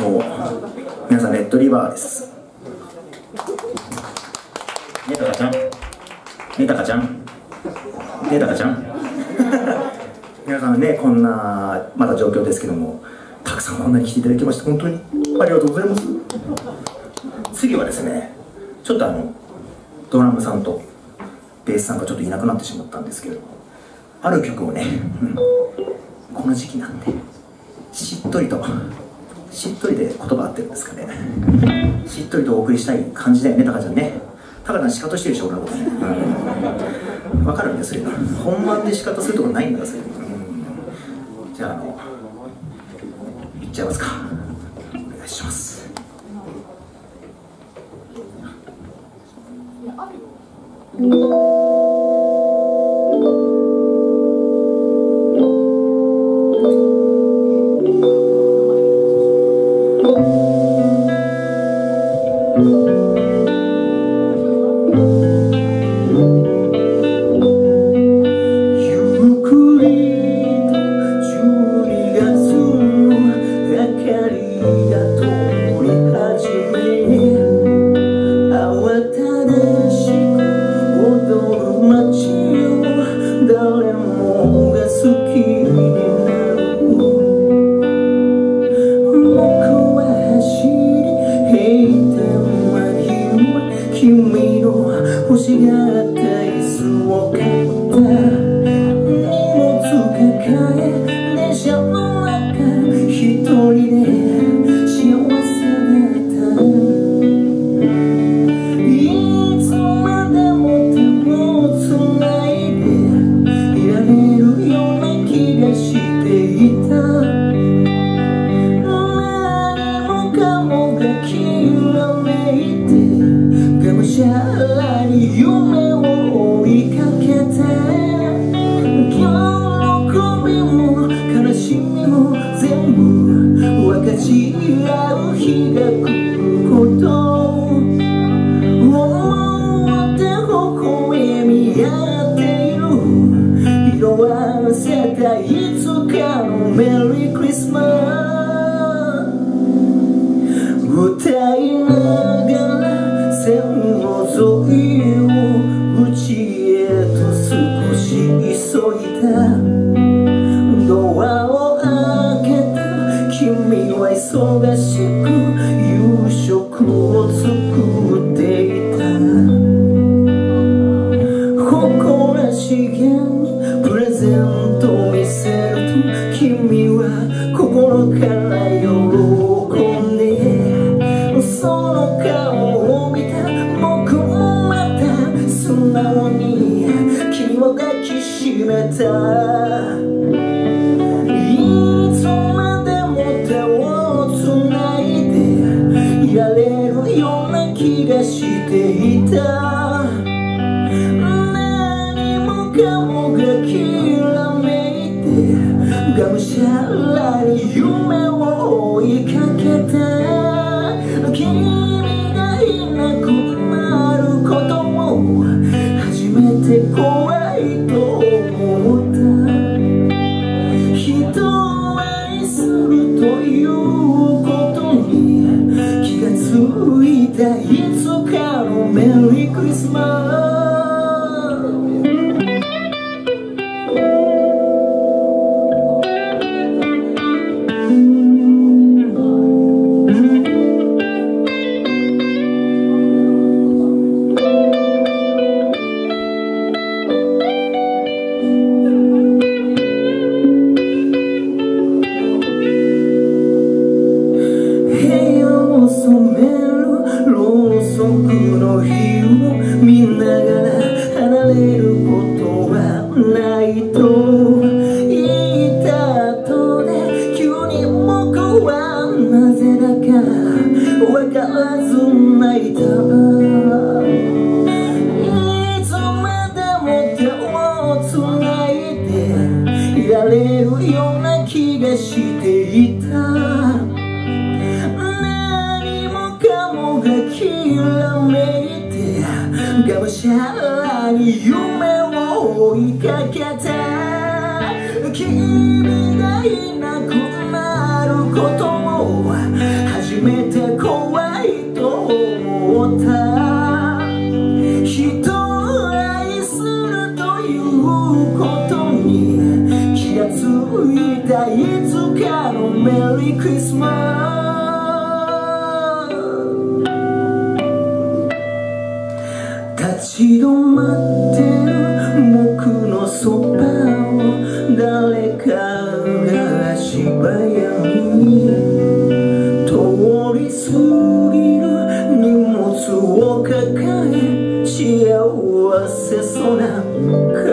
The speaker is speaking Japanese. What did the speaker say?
もう皆さんレッドリバーです。ねたかちゃん。ねたかちゃん。ねたかちゃん。皆さんねこんなまだ状況ですけどもたくさんこんに来ていただきまして本当にありがとうございます。次はですねちょっとあのドラムさんとベースさんがちょっといなくなってしまったんですけどある曲をね、うん、この時期なんでしっとりとしっとりで言葉合ってるんですかね。しっとりとお送りしたい感じだよねタカちゃんね。タカちゃん仕方してるでしょ俺のことね。分かるんですよ本番で仕方するとこないんだそれじゃああのいっちゃいますか。お願いします。あるよ。欲がった。椅子を買った。荷物抱え電車の中一人で幸せだった。いつまでも手を繋いでいられるような気がしていた。何もかもがきらめいてがむしゃら夢を追いかけて今日の恋も悲しみも全部分かち合う日が来ること思って微笑み合っている色あせたいつかのメリークリスマス。たドアを開けた君は忙しく夕食を作っていた。誇らしげプレゼントを見せると君は心から喜んで。その顔を見た僕もまた。素直しめたいつまでも手をつないでやれるような気がしていた。何もかもがきらめいてがむしゃらに夢を追いかけて。いつかのメリークリスマスないと言った後で急に僕はなぜだかわからず泣いた。いつまでも手をつないでいられるような気がしていた。何もかもがきらめいてがむしゃらに夢追いかけて君がいなくなることも初めて怖いと思った人を愛するということに気がついたいつかのメリークリスマス立ち止まってそばを誰かが足早に。通り過ぎる荷物を抱え幸せそうな顔